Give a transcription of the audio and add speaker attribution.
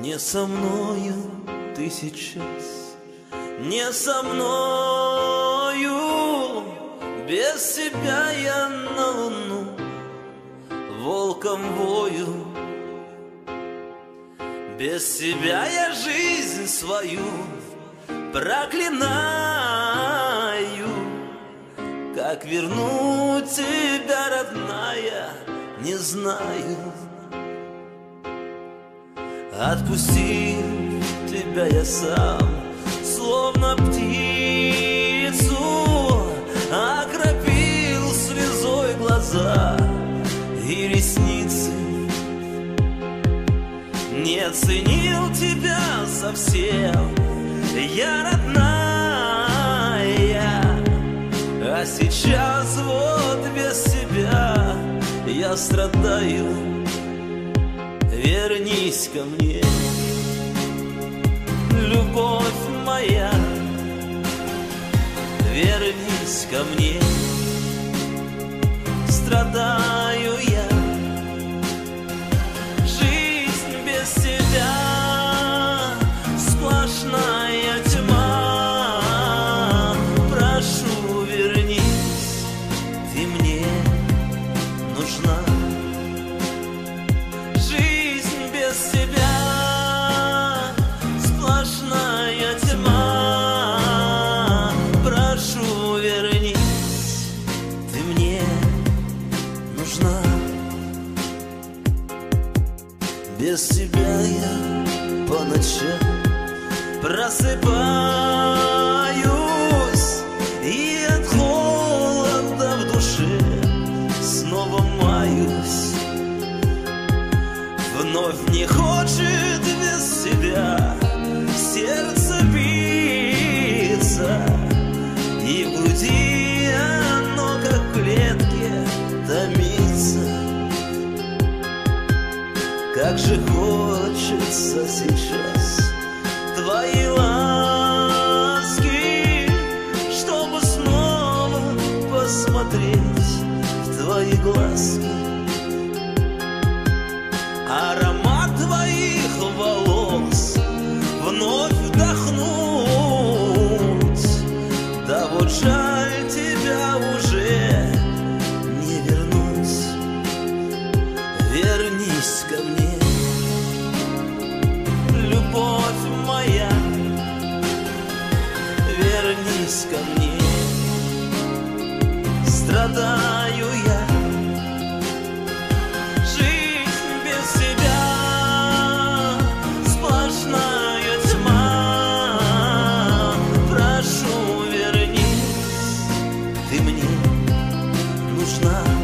Speaker 1: Не со мною ты сейчас, не со мною. Без тебя я на луну волком вою. Без тебя я жизнь свою проклинаю. Как вернуть тебя, родная, не знаю Отпустил тебя я сам, словно птицу Окропил слезой глаза и ресницы. Не ценил тебя совсем, я родная А сейчас вот без тебя я страдаю вернись ко мне, любовь моя, вернись ко мне, Без тебя я по ночам просыпаюсь Как же хочется сейчас. Твои ласки Чтобы снова посмотреть в твои глазки Вернись ко мне, страдаю я Жизнь без тебя сплошная тьма. Прошу, вернись, ты мне нужна.